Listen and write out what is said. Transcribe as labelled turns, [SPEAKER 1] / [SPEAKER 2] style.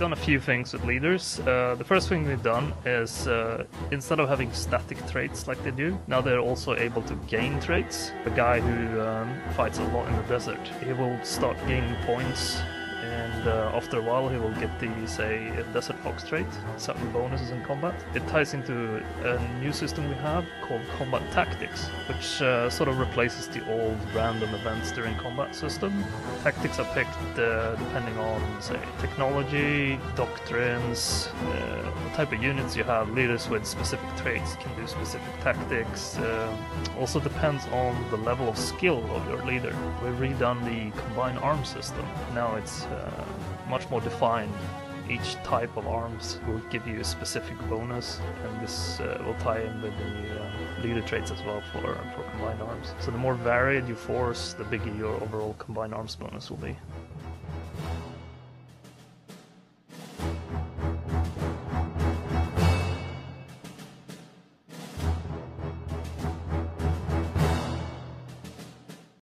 [SPEAKER 1] done a few things with leaders. Uh, the first thing we've done is uh, instead of having static traits like they do, now they're also able to gain traits. A guy who um, fights a lot in the desert, he will start gaining points and uh, after a while he will get the say desert fox trait certain bonuses in combat. It ties into a new system we have called combat tactics which uh, sort of replaces the old random events during combat system. Tactics are picked uh, depending on say technology doctrines uh, what type of units you have leaders with specific traits can do specific tactics uh, also depends on the level of skill of your leader. We've redone the combined arm system. Now it's uh, much more defined. Each type of arms will give you a specific bonus, and this uh, will tie in with the uh, leader traits as well for, for combined arms. So the more varied you force, the bigger your overall combined arms bonus will be.